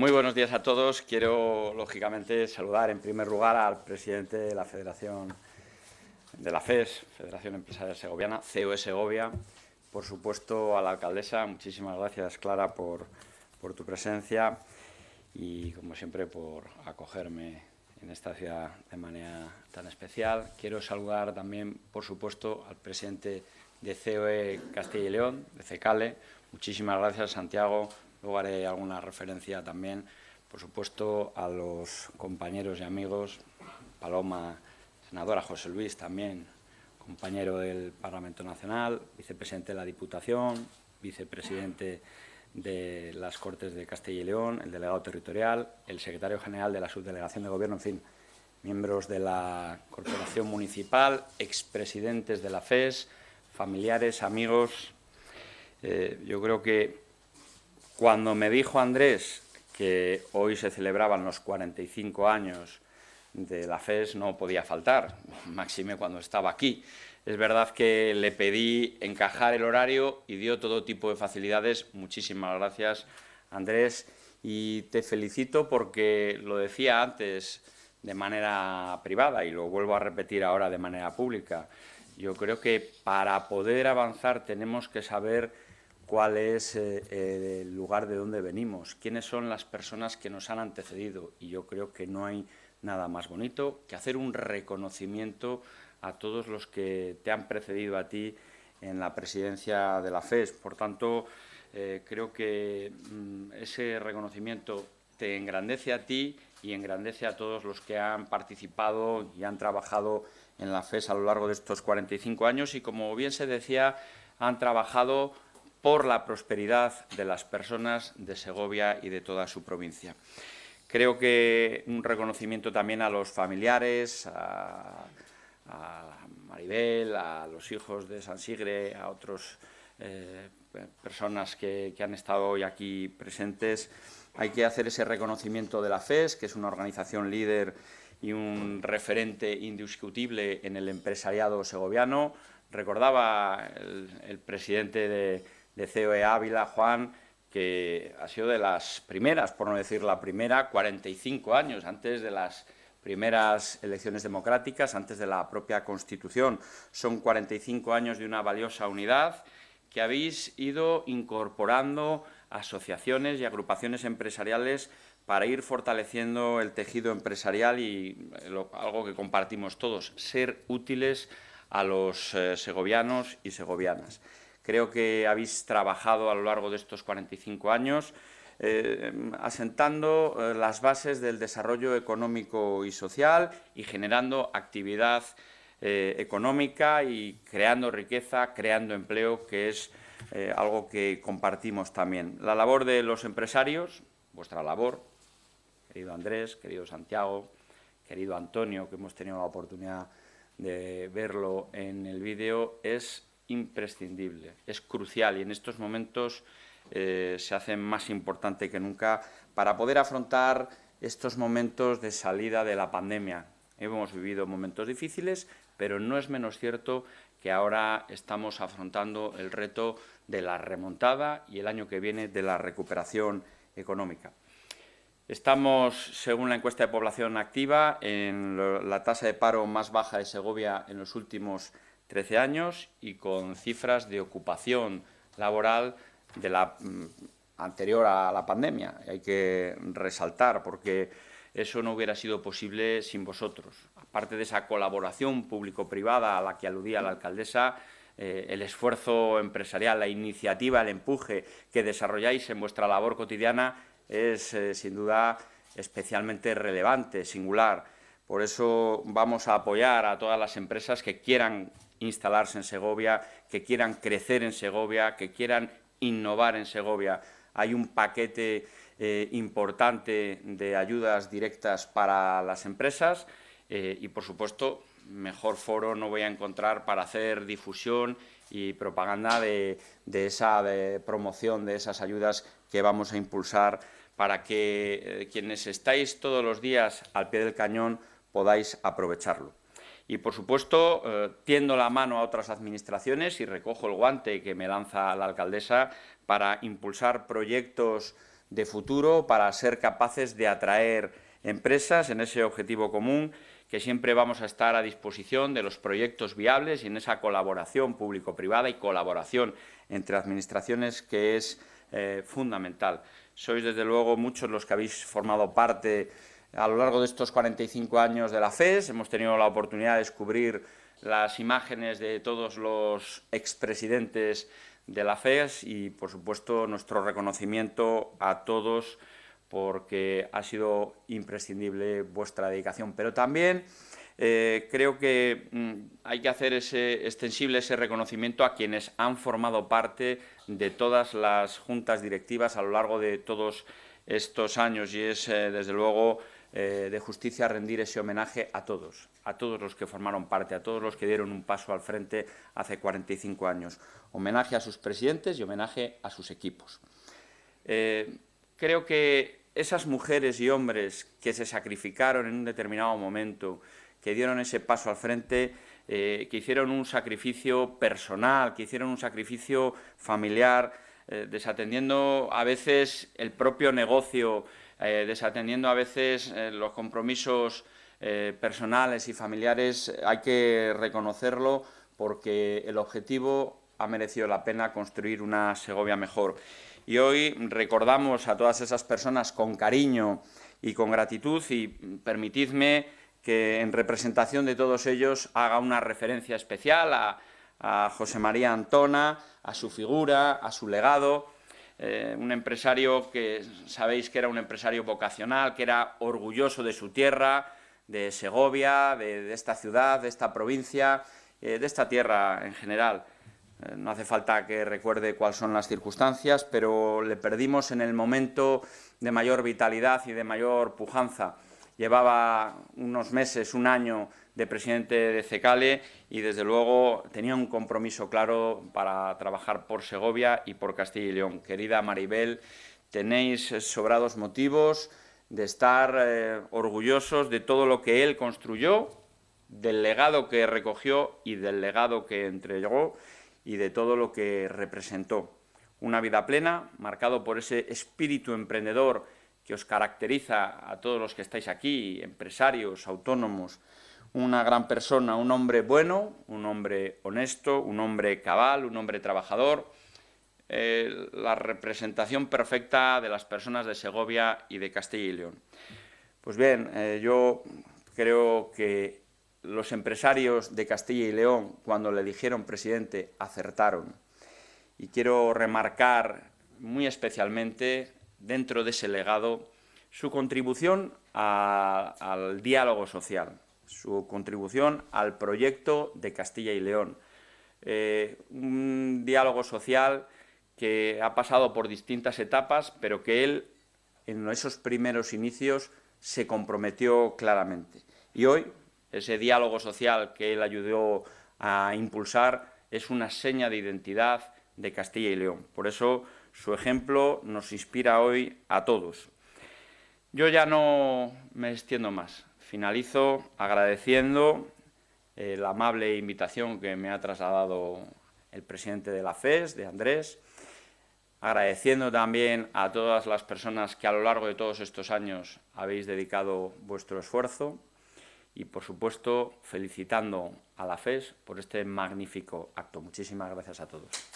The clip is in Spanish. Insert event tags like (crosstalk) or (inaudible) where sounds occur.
Muy buenos días a todos. Quiero, lógicamente, saludar en primer lugar al presidente de la Federación de la FES, Federación Empresarial Segoviana, COE Segovia, por supuesto a la alcaldesa. Muchísimas gracias, Clara, por, por tu presencia y, como siempre, por acogerme en esta ciudad de manera tan especial. Quiero saludar también, por supuesto, al presidente de COE Castilla y León, de CECALE. Muchísimas gracias, Santiago. Luego haré alguna referencia también, por supuesto, a los compañeros y amigos, Paloma, senadora José Luis también, compañero del Parlamento Nacional, vicepresidente de la Diputación, vicepresidente de las Cortes de Castilla y León, el delegado territorial, el secretario general de la subdelegación de Gobierno, en fin, miembros de la Corporación Municipal, expresidentes de la FES, familiares, amigos. Eh, yo creo que cuando me dijo Andrés que hoy se celebraban los 45 años de la FES, no podía faltar, (laughs) máxime cuando estaba aquí. Es verdad que le pedí encajar el horario y dio todo tipo de facilidades. Muchísimas gracias, Andrés. Y te felicito porque lo decía antes de manera privada y lo vuelvo a repetir ahora de manera pública. Yo creo que para poder avanzar tenemos que saber cuál es eh, el lugar de donde venimos, quiénes son las personas que nos han antecedido. Y yo creo que no hay nada más bonito que hacer un reconocimiento a todos los que te han precedido a ti en la presidencia de la FES. Por tanto, eh, creo que mm, ese reconocimiento te engrandece a ti y engrandece a todos los que han participado y han trabajado en la FES a lo largo de estos 45 años y, como bien se decía, han trabajado por la prosperidad de las personas de Segovia y de toda su provincia. Creo que un reconocimiento también a los familiares, a, Maribel, a los hijos de San Sigre, a otras eh, personas que, han estado hoy aquí presentes. Hay que hacer ese reconocimiento de la FES, que es una organización líder y un referente indiscutible en el empresariado segoviano. Recordaba el, presidente de, de COE Ávila, Juan, que ha sido de las primeras, por no decir la primera, 45 años antes de las primeras elecciones democráticas, antes de la propia Constitución. Son 45 años de una valiosa unidad que habéis ido incorporando asociaciones y agrupaciones empresariales para ir fortaleciendo el tejido empresarial y eh, algo que compartimos todos, ser útiles a los eh, segovianos y segovianas. Creo que habéis trabajado a lo largo de estos 45 años eh, asentando eh, las bases del desarrollo económico y social y generando actividad eh, económica y creando riqueza, creando empleo, que es algo que compartimos también. La labor de los empresarios, vuestra labor, querido Andrés, querido Santiago, querido Antonio, que hemos tenido la oportunidad de verlo en el vídeo, es imprescindible, es crucial y en estos momentos eh, se hace más importante que nunca para poder afrontar estos momentos de salida de la pandemia. Hemos vivido momentos difíciles, pero no es menos cierto que ahora estamos afrontando el reto de la remontada y el año que viene de la recuperación económica. Estamos, según la encuesta de población activa, en la tasa de paro más baja de Segovia en los últimos 13 años y con cifras de ocupación laboral de la mm, anterior a la pandemia. Hay que resaltar porque eso no hubiera sido posible sin vosotros. Aparte de esa colaboración público-privada a la que aludía la alcaldesa, eh, el esfuerzo empresarial, la iniciativa, el empuje que desarrolláis en vuestra labor cotidiana es, eh, sin duda, especialmente relevante, singular. Por eso vamos a apoyar a todas las empresas que quieran instalarse en Segovia, que quieran crecer en Segovia, que quieran innovar en Segovia. Hay un paquete eh, importante de ayudas directas para las empresas eh, y, por supuesto, mejor foro no voy a encontrar para hacer difusión y propaganda de, esa promoción de esas ayudas que vamos a impulsar para que eh, quienes estáis todos los días al pie del cañón podáis aprovecharlo. Y, por supuesto, eh, tiendo la mano a otras administraciones y recojo el guante que me lanza la alcaldesa para impulsar proyectos de futuro para ser capaces de atraer empresas en ese objetivo común que siempre vamos a estar a disposición de los proyectos viables y en esa colaboración público-privada y colaboración entre administraciones que es eh, fundamental. Sois, desde luego, muchos los que habéis formado parte a lo largo de estos 45 años de la FES. Hemos tenido la oportunidad de descubrir las imágenes de todos los expresidentes de la FES y, por supuesto, nuestro reconocimiento a todos porque ha sido imprescindible vuestra dedicación. Pero también eh, creo que mm, hay que hacer ese, extensible ese reconocimiento a quienes han formado parte de todas las juntas directivas a lo largo de todos estos años y es, eh, desde luego, eh, de justicia rendir ese homenaje a todos, a todos los que formaron parte, a todos los que dieron un paso al frente hace 45 años. Homenaje a sus presidentes y homenaje a sus equipos. creo que esas mujeres y hombres que se sacrificaron en un determinado momento, que dieron ese paso al frente, eh, que hicieron un sacrificio personal, que hicieron un sacrificio familiar, eh, desatendiendo a veces el propio negocio, eh, desatendiendo a veces los compromisos personales y familiares, hay que reconocerlo porque el objetivo ha merecido la pena construir una Segovia mejor. Y hoy recordamos a todas esas personas con cariño y con gratitud y permitidme que en representación de todos ellos haga una referencia especial a, José María Antona, a su figura, a su legado, eh, un empresario que sabéis que era un empresario vocacional, que era orgulloso de su tierra, de Segovia, de, esta ciudad, de esta provincia, eh, de esta tierra en general. Eh, no hace falta que recuerde cuáles son las circunstancias, pero le perdimos en el momento de mayor vitalidad y de mayor pujanza. Llevaba unos meses, un año de presidente de CECALE y desde luego tenía un compromiso claro para trabajar por Segovia y por Castilla y León. Querida Maribel, tenéis sobrados motivos de estar eh, orgullosos de todo lo que él construyó, del legado que recogió y del legado que entregó y de todo lo que representó. Una vida plena, marcado por ese espíritu emprendedor que os caracteriza a todos los que estáis aquí, empresarios, autónomos, una gran persona, un hombre bueno, un hombre honesto, un hombre cabal, un hombre trabajador, eh, la representación perfecta de las personas de Segovia y de Castilla y León. Pues bien, eh, yo creo que los empresarios de Castilla y León, cuando le dijeron presidente, acertaron. Y quiero remarcar muy especialmente, dentro de ese legado, su contribución al diálogo social, su contribución al proyecto de Castilla y León. Eh, un diálogo social que ha pasado por distintas etapas, pero que él, en esos primeros inicios, se comprometió claramente. Y hoy, ese diálogo social que él ayudó a impulsar es una seña de identidad de Castilla y León. Por eso su ejemplo nos inspira hoy a todos. Yo ya no me extiendo más. Finalizo agradeciendo eh, la amable invitación que me ha trasladado el presidente de la FES, de Andrés, agradeciendo también a todas las personas que a lo largo de todos estos años habéis dedicado vuestro esfuerzo y, por supuesto, felicitando a la FES por este magnífico acto. Muchísimas gracias a todos.